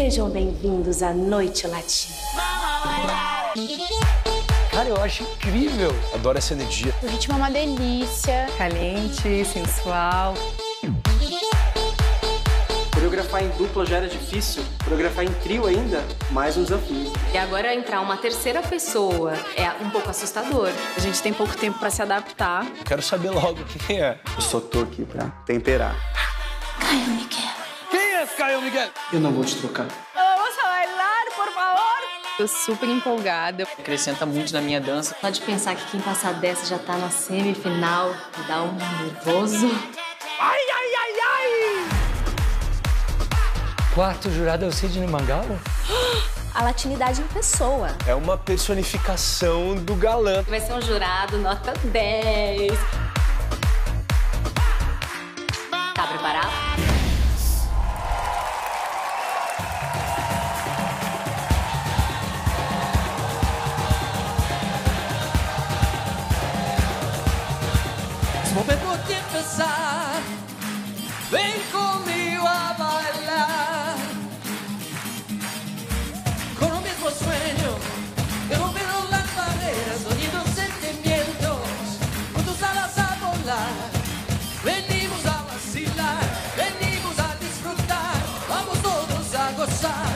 Sejam bem-vindos à Noite Latina. Cara, eu acho incrível. Adoro essa energia. O ritmo é uma delícia. Caliente, sensual. Coreografar em dupla já era difícil, coreografar em trio ainda, mais um desafio. E agora entrar uma terceira pessoa é um pouco assustador. A gente tem pouco tempo para se adaptar. Quero saber logo quem é. Eu só tô aqui pra temperar. Caio Miguel. É Caio Miguel? Eu não vou te trocar. Vamos bailar, por favor. Tô super empolgada. Acrescenta muito na minha dança. Só de pensar que quem passar dessa já tá na semifinal, me dá um nervoso. Ai, ai, ai, ai! Quarto jurado é o Sidney Mangala? A latinidade em pessoa. É uma personificação do galã. Vai ser um jurado nota 10. Es momento de empezar. Ven conmigo a bailar. Con un mismo sueño, que rompieron las barreras, uniendo sentimientos, juntos alas a volar. Venimos a vacilar, venimos a disfrutar, vamos todos a gozar.